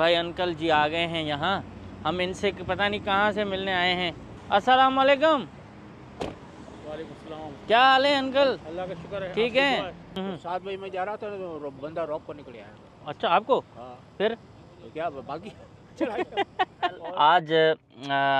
भाई अंकल जी आ गए हैं यहाँ। हम इनसे पता नहीं कहाँ से मिलने आए हैं। अस्सलाम वालेकुम। वालेकुम क्या हाल है अंकल? अल्लाह का शुक्र है ठीक है। दुआ है। हम्म, सात बजे मैं जा रहा था तो बंदा रॉक को निकल आया। अच्छा आपको? हाँ। फिर? तो क्या बाकी? आज अ,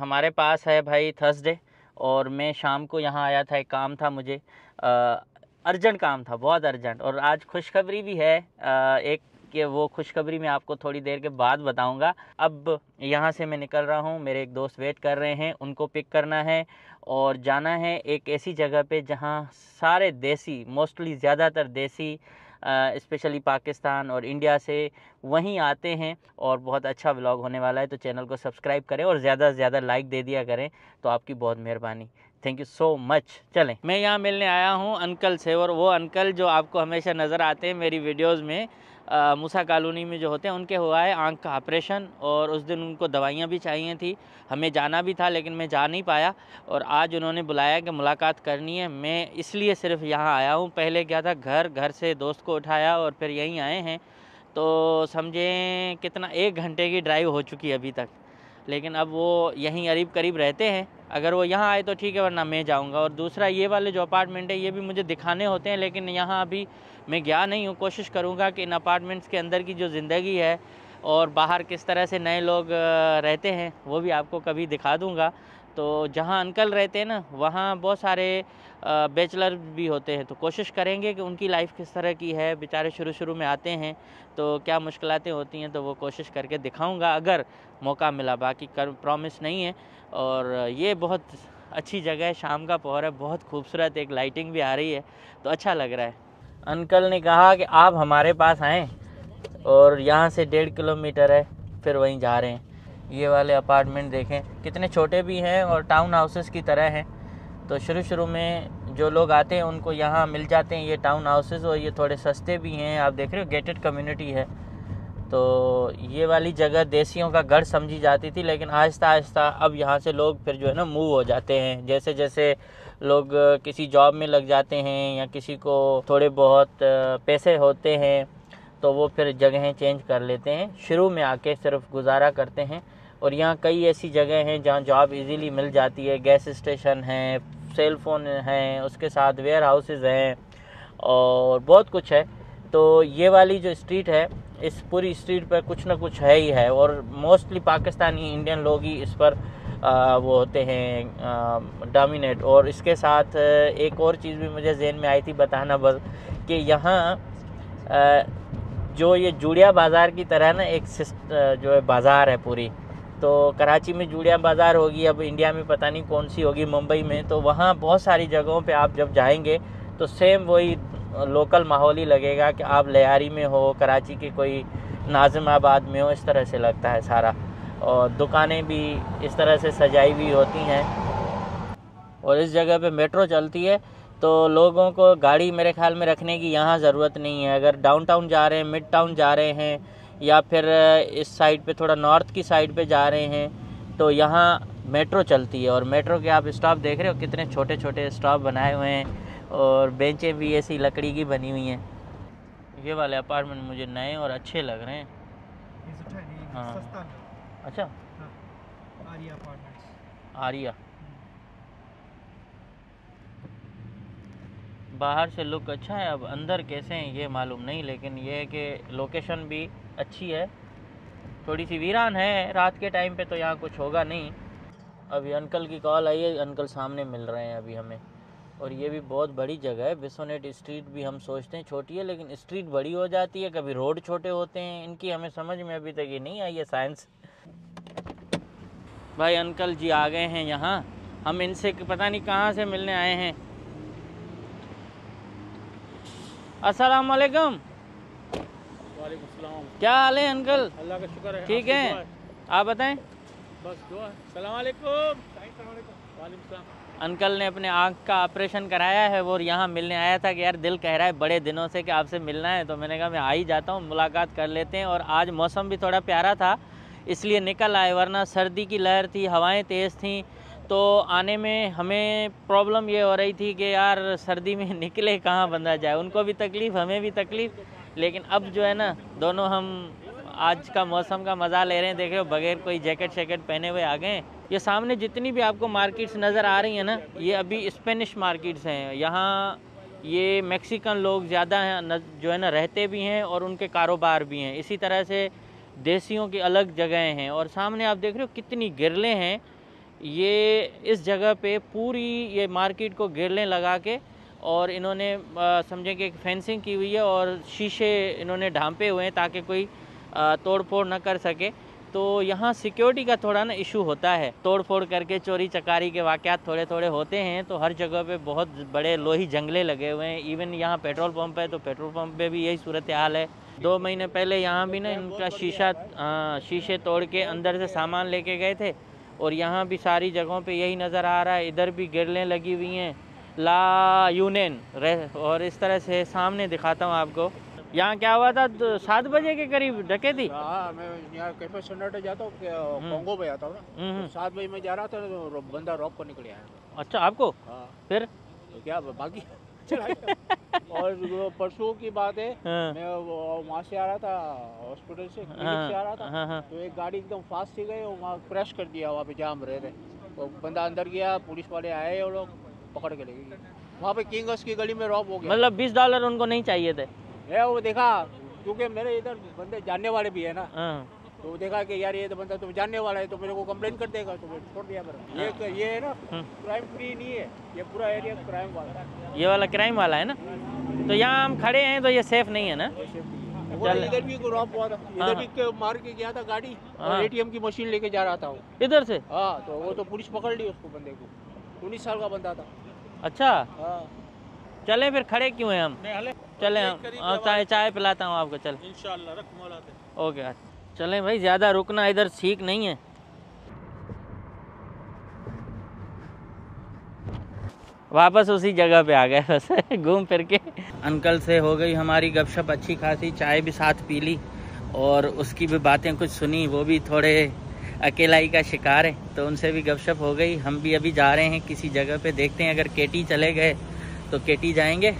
हमारे पास है भाई थर्सडे और मैं शाम को यहाँ आया था एक काम था मुझे अर्जेंट काम था बहुत अर्जेंट। और आज खुशखबरी भी है अ, एक कि वो खुशखबरी मैं आपको थोड़ी देर के बाद बताऊँगा। अब यहाँ से मैं निकल रहा हूँ, मेरे एक दोस्त वेट कर रहे हैं, उनको पिक करना है और जाना है एक ऐसी जगह पे जहाँ सारे देसी मोस्टली ज़्यादातर देसी स्पेशली पाकिस्तान और इंडिया से वहीं आते हैं और बहुत अच्छा व्लॉग होने वाला है तो चैनल को सब्सक्राइब करें और ज़्यादा से ज़्यादा लाइक दे दिया करें तो आपकी बहुत मेहरबानी। थैंक यू सो मच चलें। मैं यहाँ मिलने आया हूँ अंकल से और वो अंकल जो आपको हमेशा नज़र आते हैं मेरी वीडियोज़ में मूसा कॉलोनी में जो होते हैं, उनके हुआ है आँख का ऑपरेशन और उस दिन उनको दवाइयाँ भी चाहिए थी। हमें जाना भी था, लेकिन मैं जा नहीं पाया और आज उन्होंने बुलाया कि मुलाकात करनी है। मैं इसलिए सिर्फ़ यहाँ आया हूँ। पहले क्या था, घर घर से दोस्त को उठाया और फिर यहीं आए हैं। तो समझें कितना, एक घंटे की ड्राइव हो चुकी है अभी तक। लेकिन अब वो यहीं करीब करीब रहते हैं। अगर वो यहाँ आए तो ठीक है, वरना मैं जाऊँगा। और दूसरा, ये वाले जो अपार्टमेंट है, ये भी मुझे दिखाने होते हैं, लेकिन यहाँ अभी मैं गया नहीं हूँ। कोशिश करूँगा कि इन अपार्टमेंट्स के अंदर की जो ज़िंदगी है और बाहर किस तरह से नए लोग रहते हैं, वो भी आपको कभी दिखा दूँगा। तो जहाँ अंकल रहते हैं ना, वहाँ बहुत सारे बैचलर भी होते हैं। तो कोशिश करेंगे कि उनकी लाइफ किस तरह की है, बेचारे शुरू शुरू में आते हैं तो क्या मुश्किलें होती हैं तो वो कोशिश करके दिखाऊँगा, अगर मौका मिला। बाकी कर प्रॉमिस नहीं है, और ये बहुत अच्छी जगह है, शाम का पहर है, बहुत खूबसूरत, एक लाइटिंग भी आ रही है तो अच्छा लग रहा है। अंकल ने कहा कि आप हमारे पास आएँ, और यहाँ से डेढ़ किलोमीटर है, फिर वहीं जा रहे हैं। ये वाले अपार्टमेंट देखें, कितने छोटे भी हैं और टाउन हाउसेस की तरह हैं। तो शुरू शुरू में जो लोग आते हैं, उनको यहाँ मिल जाते हैं ये टाउन हाउसेस और ये थोड़े सस्ते भी हैं। आप देख रहे हो गेटेड कम्युनिटी है। तो ये वाली जगह देसियों का गढ़ समझी जाती थी, लेकिन आहिस्ता आहिस्ता अब यहाँ से लोग फिर जो है ना मूव हो जाते हैं। जैसे जैसे लोग किसी जॉब में लग जाते हैं या किसी को थोड़े बहुत पैसे होते हैं तो वो फिर जगहें चेंज कर लेते हैं। शुरू में आके सिर्फ़ गुजारा करते हैं। और यहाँ कई ऐसी जगह हैं जहाँ जॉब इजीली मिल जाती है। गैस स्टेशन है सेल फ़ोन हैं उसके साथ वेयर हाउसेज हैं और बहुत कुछ है। तो ये वाली जो स्ट्रीट है इस पूरी स्ट्रीट पर कुछ ना कुछ है ही है और मोस्टली पाकिस्तानी इंडियन लोग ही इस पर आ, वो होते हैं डोमिनेट और इसके साथ एक और चीज़ भी मुझे जहन में आई थी बताना बस कि यहाँ जो ये जूड़िया बाज़ार की तरह ना एक जो है बाज़ार है पूरी। तो कराची में जूड़िया बाज़ार होगी, अब इंडिया में पता नहीं कौन सी होगी, मुंबई में तो वहाँ बहुत सारी जगहों पे आप जब जाएँगे तो सेम वही लोकल माहौल ही लगेगा कि आप लियारी में हो, कराची के कोई नाजिमाबाद में हो, इस तरह से लगता है सारा। और दुकानें भी इस तरह से सजाई हुई होती हैं। और इस जगह पे मेट्रो चलती है तो लोगों को गाड़ी मेरे ख्याल में रखने की यहाँ ज़रूरत नहीं है। अगर डाउनटाउन जा रहे हैं मिड टाउन जा रहे हैं या फिर इस साइड पे थोड़ा नॉर्थ की साइड पे जा रहे हैं तो यहाँ मेट्रो चलती है। और मेट्रो के आप स्टॉप देख रहे हो कितने छोटे छोटे स्टॉप बनाए हुए हैं और बेंचें भी ऐसी लकड़ी की बनी हुई हैं। ये वाले अपार्टमेंट मुझे नए और अच्छे लग रहे हैं। हाँ। अच्छा। आरिया। बाहर से लुक अच्छा है अब अंदर कैसे हैं ये मालूम नहीं लेकिन ये है कि लोकेशन भी अच्छी है। थोड़ी सी वीरान है रात के टाइम पे तो यहाँ कुछ होगा नहीं। अभी अंकल की कॉल आई है, अंकल सामने मिल रहे हैं अभी हमें। और ये भी बहुत बड़ी जगह है, बिसोनेट स्ट्रीट भी हम सोचते हैं छोटी है, लेकिन स्ट्रीट बड़ी हो जाती है, कभी रोड छोटे होते हैं, इनकी हमें समझ में अभी तक ये नहीं आई है साइंस। भाई अंकल जी आ गए हैं यहाँ। हम इनसे पता नहीं कहाँ से मिलने आए हैं। सलाम क्या हाल है अंकल? अल्लाह का शुक्र है ठीक है? आप बताएँ? बस दुआ सलाम अंकल ने अपने आँख का ऑपरेशन कराया है वो यहाँ मिलने आया था कि यार दिल कह रहा है बड़े दिनों से कि आपसे मिलना है तो मैंने कहा मैं आ ही जाता हूँ मुलाकात कर लेते हैं। और आज मौसम भी थोड़ा प्यारा था इसलिए निकल आए वरना सर्दी की लहर थी हवाएँ तेज़ थीं तो आने में हमें प्रॉब्लम ये हो रही थी कि यार सर्दी में निकले कहाँ बंदा जाए? उनको भी तकलीफ़ हमें भी तकलीफ़। लेकिन अब जो है ना, दोनों हम आज का मौसम का मज़ा ले रहे हैं, देखे बगैर कोई जैकेट शैकेट पहने हुए आ गए हैं। ये सामने जितनी भी आपको मार्केट्स नज़र आ रही हैं ना, ये अभी स्पेनिश मार्केट्स हैं। यहाँ ये मैक्सिकन लोग ज़्यादा हैं जो है ना, रहते भी हैं और उनके कारोबार भी हैं। इसी तरह से देसियों की अलग जगहें हैं और सामने आप देख रहे हो कितनी गिरलें हैं। ये इस जगह पे पूरी ये मार्केट को गिरलें लगा के और इन्होंने समझे कि फेंसिंग की हुई है और शीशे इन्होंने ढांपे हुए हैं ताकि कोई तोड़ फोड़ ना कर सके। तो यहाँ सिक्योरिटी का थोड़ा ना इशू होता है। तोड़ फोड़ करके चोरी चकारी के वाक़ात थोड़े थोड़े होते हैं तो हर जगह पे बहुत बड़े लोही जंगले लगे हुए हैं। इवन यहाँ पेट्रोल पंप है तो पेट्रोल पंप पे भी यही सूरत हाल है। दो महीने पहले यहाँ भी ना इनका शीशा शीशे तोड़ के अंदर से सामान लेके गए थे और यहाँ भी सारी जगहों पर यही नज़र आ रहा है। इधर भी गिरलें लगी हुई हैं। ला यूनियन और इस तरह से सामने दिखाता हूँ आपको। यहाँ क्या हुआ था? तो सात बजे के करीब डके थी? हाँ मैं यहाँ कैफ़े सन्नाटे जाता हूँ हम्म। कोंगो पे जाता हूँ ना। हम्म, हम्म। तो सात बजे मैं जा रहा था तो बंदा रॉक को निकल आया। अच्छा आपको? हाँ। फिर? तो क्या बाकी और परसों की बात है हाँ, मैं वहाँ से आ रहा था हॉस्पिटल से हाँ, से आ रहा था। हाँ। तो एक गाड़ी एकदम फास्ट थी गई और वहाँ क्रैश कर दिया वहाँ पे जाम रह रहे। तो बंदा अंदर गया पुलिस वाले आए वो लोग। पकड़ के ले गए वहाँ पे किंगस की गली में रॉब हो गया। मतलब बीस डॉलर उनको नहीं चाहिए थे। मैं वो देखा क्योंकि मेरे इधर बंदे जानने वाले भी है ना। हाँ, तो देखा कि यार ये तो बंदा तो जानने वाला है तो मेरे को कंप्लेन कर देगा तो छोड़ दिया मेरा ये ये है ना। क्राइम फ्री नहीं है ये पूरा एरिया क्राइम वाला है। ये वाला क्राइम वाला है ना? तो यहाँ हम खड़े हैं तो ये सेफ़ नहीं है ना? है। इधर भी रॉब हुआ था हाँ, इधर भी मार के गया था गाड़ी हाँ। और एटीएम की मशीन लेके जा रहा था वो। इधर से? हाँ तो वो तो पुलिस पकड़ ली उसको बंदे को। उन्नीस साल का बंदा था। अच्छा? हाँ। चलें फिर खड़े क्यों हैं हम? चलें हम। हाँ, चाय चाय पिलाता हूँ आपको चल। रख ओके चलें भाई ज़्यादा रुकना इधर ठीक नहीं है। वापस उसी जगह पे आ गए बस घूम फिर के। अंकल से हो गई हमारी गपशप अच्छी खासी चाय भी साथ पी ली और उसकी भी बातें कुछ सुनी वो भी थोड़े अकेलाई का शिकार है। तो उनसे भी गपशप हो गई। हम भी अभी जा रहे हैं किसी जगह पे। देखते हैं, अगर केटी चले गए तो केटी जाएँगे।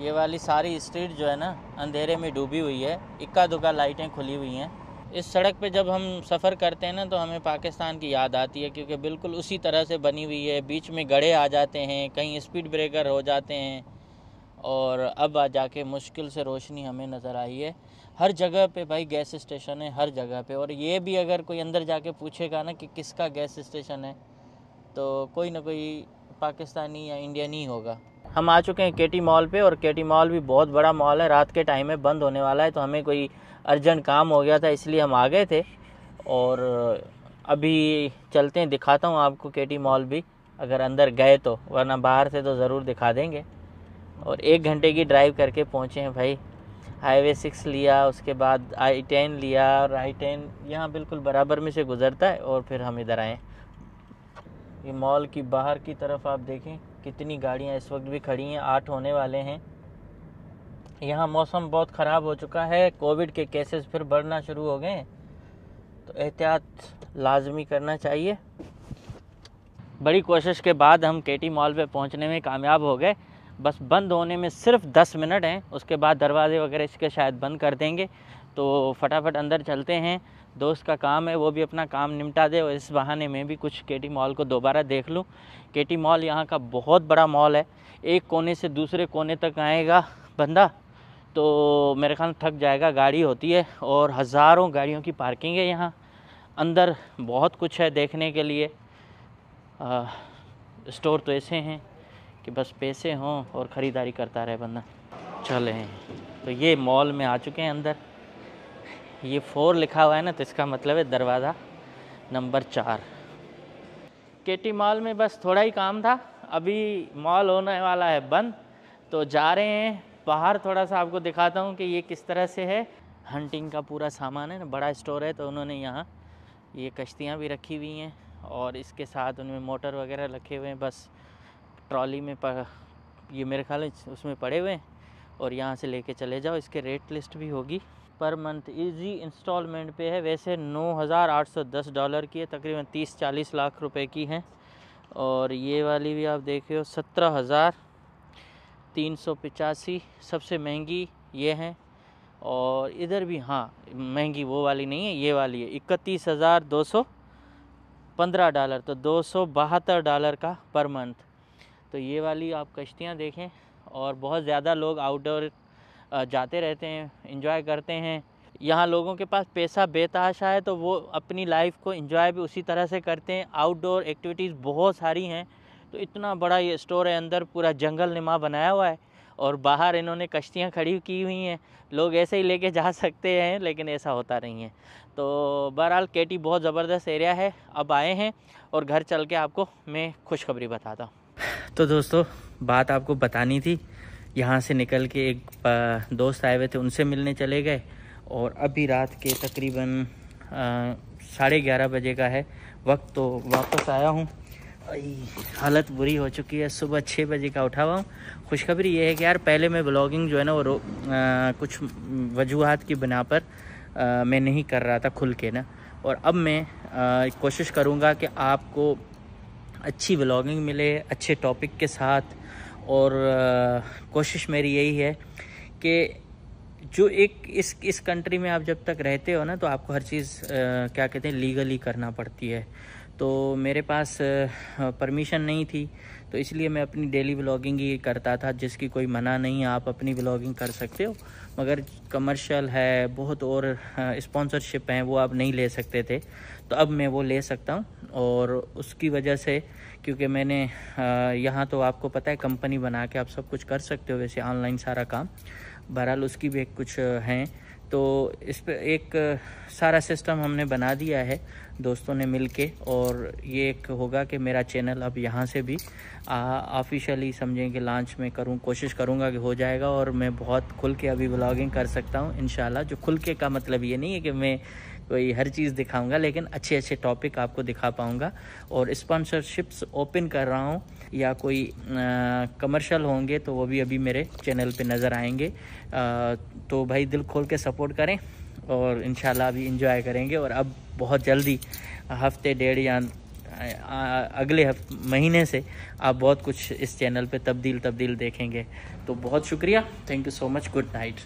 ये वाली सारी स्ट्रीट जो है ना, अंधेरे में डूबी हुई है। इक्का दुक्का लाइटें खुली हुई हैं। इस सड़क पे जब हम सफ़र करते हैं ना तो हमें पाकिस्तान की याद आती है, क्योंकि बिल्कुल उसी तरह से बनी हुई है। बीच में गड़े आ जाते हैं, कहीं स्पीड ब्रेकर हो जाते हैं। और अब आ जाके मुश्किल से रोशनी हमें नज़र आई है। हर जगह पे भाई गैस स्टेशन है, हर जगह पे। और ये भी अगर कोई अंदर जाके पूछेगा ना कि किसका गैस स्टेशन है तो कोई ना कोई पाकिस्तानी या इंडियन ही होगा। हम आ चुके हैं केटी मॉल पे और केटी मॉल भी बहुत बड़ा मॉल है। रात के टाइम में बंद होने वाला है तो हमें कोई अर्जेंट काम हो गया था, इसलिए हम आ गए थे। और अभी चलते हैं, दिखाता हूँ आपको केटी मॉल भी। अगर अंदर गए तो वरना बाहर से तो ज़रूर दिखा देंगे। और एक घंटे की ड्राइव करके पहुँचे हैं भाई। हाईवे सिक्स लिया, उसके बाद आई टेन लिया और आई टेन यहाँ बिल्कुल बराबर में से गुज़रता है और फिर हम इधर आए। ये मॉल की बाहर की तरफ़ आप देखें, कितनी गाड़ियाँ इस वक्त भी खड़ी हैं, आठ होने वाले हैं। यहाँ मौसम बहुत ख़राब हो चुका है कोविड के केसेस फिर बढ़ना शुरू हो गए तो एहतियात लाजमी करना चाहिए। बड़ी कोशिश के बाद हम केटी मॉल पे पहुँचने में कामयाब हो गए। बस बंद होने में सिर्फ़ 10 मिनट हैं। उसके बाद दरवाजे वगैरह इसके शायद बंद कर देंगे। तो फटाफट अंदर चलते हैं। दोस्त का काम है वो भी अपना काम निपटा दे और इस बहाने में भी कुछ केटी मॉल को दोबारा देख लूँ। केटी मॉल यहाँ का बहुत बड़ा मॉल है। एक कोने से दूसरे कोने तक आएगा बंदा तो मेरे ख्याल थक जाएगा गाड़ी होती है और हज़ारों गाड़ियों की पार्किंग है यहाँ। अंदर बहुत कुछ है देखने के लिए। आ, स्टोर तो ऐसे हैं। कि बस पैसे हों और ख़रीदारी करता रहे बंदा। चले तो ये मॉल में आ चुके हैं अंदर। ये फोर लिखा हुआ है ना तो इसका मतलब है दरवाज़ा नंबर चार। केटी मॉल में बस थोड़ा ही काम था। अभी मॉल होने वाला है बंद। तो जा रहे हैं। बाहर थोड़ा सा आपको दिखाता हूँ कि ये किस तरह से है। हंटिंग का पूरा सामान है ना, बड़ा स्टोर है तो उन्होंने यहाँ ये कश्तियाँ भी रखी हुई हैं और इसके साथ उनमें मोटर वगैरह रखे हुए हैं। बस ट्रॉली में प, ये मेरे ख्याल उसमें पड़े हुए हैं और यहाँ से लेके चले जाओ इसके रेट लिस्ट भी होगी। पर मंथ इजी इंस्टॉलमेंट पे है वैसे नौ हज़ार आठ सौ दस डॉलर की है तकरीबन तीस चालीस लाख रुपए की है। और ये वाली भी आप देख रहे हो सत्रह हज़ार तीन सौ पचासी सबसे महँगी ये हैं। और इधर भी हाँ महँगी वो वाली नहीं है ये वाली है इकतीस हज़ार दो सौ पंद्रह डॉलर तो दो सौ बहत्तर डॉलर का पर मंथ। तो ये वाली आप कश्तियाँ देखें और बहुत ज़्यादा लोग आउटडोर जाते रहते हैं इंजॉय करते हैं। यहाँ लोगों के पास पैसा बेतहाशा है तो वो अपनी लाइफ को इंजॉय भी उसी तरह से करते हैं। आउटडोर एक्टिविटीज़ बहुत सारी हैं तो इतना बड़ा ये स्टोर है, अंदर पूरा जंगल नमा बनाया हुआ है और बाहर इन्होंने कश्तियाँ खड़ी की हुई हैं। लोग ऐसे ही लेके जा सकते हैं, लेकिन ऐसा होता नहीं है। तो बहरहाल केटी बहुत ज़बरदस्त एरिया है, अब आए हैं और घर चल के आपको मैं खुशखबरी बताता हूँ। तो दोस्तों बात आपको बतानी थी। यहाँ से निकल के एक दोस्त आए हुए थे उनसे मिलने चले गए। और अभी रात के तकरीबन साढ़े ग्यारह बजे का है वक्त तो वापस आया हूँ। हालत बुरी हो चुकी है सुबह छः बजे का उठा हुआ हूँ। खुशखबरी ये है कि यार पहले मैं ब्लॉगिंग जो है ना वो आ, कुछ वजूहत की बिना पर आ, मैं नहीं कर रहा था खुल के ना। और अब मैं आ, कोशिश करूँगा कि आपको अच्छी ब्लॉगिंग मिले, अच्छे टॉपिक के साथ। और कोशिश मेरी यही है कि जो एक इस इस कंट्री में आप जब तक रहते हो ना तो आपको हर चीज़ क्या कहते हैं लीगली करना पड़ती है। तो मेरे पास परमिशन नहीं थी तो इसलिए मैं अपनी डेली ब्लॉगिंग ही करता था, जिसकी कोई मना नहीं, आप अपनी ब्लॉगिंग कर सकते हो। मगर कमर्शियल है, बहुत और स्पॉन्सरशिप हैं, वो आप नहीं ले सकते थे। तो अब मैं वो ले सकता हूँ और उसकी वजह से, क्योंकि मैंने यहाँ तो आपको पता है कंपनी बना के आप सब कुछ कर सकते हो, वैसे ऑनलाइन सारा काम। बहरहाल उसकी भी एक कुछ हैं। तो इस पर एक सारा सिस्टम हमने बना दिया है दोस्तों ने मिल के, और ये एक होगा कि मेरा चैनल अब यहाँ से भी ऑफिशियली समझें कि लॉन्च में करूँ, कोशिश करूँगा कि हो जाएगा, और मैं बहुत खुल के अभी ब्लॉगिंग कर सकता हूँ इन जो खुल के का मतलब ये नहीं है कि मैं कोई हर चीज़ दिखाऊँगा लेकिन अच्छे अच्छे टॉपिक आपको दिखा पाऊँगा। और स्पॉन्सरशिप्स ओपन कर रहा हूँ या कोई कमर्शियल होंगे तो वो भी अभी मेरे चैनल पे नज़र आएँगे। आ, तो भाई दिल खोल के सपोर्ट करें और इन अभी इंजॉय करेंगे। और अब बहुत जल्दी हफ़्ते डेढ़ या अगले महीने से आप बहुत कुछ इस चैनल पे तब्दील तब्दील देखेंगे। तो बहुत शुक्रिया। Thank you so much good night